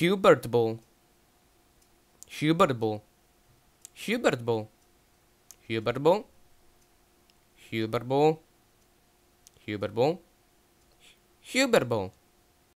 Hubert Ball. Hubert Ball. Hubert Ball. Hubert Ball. Hubert Ball. Hubert Ball. Hubert Ball.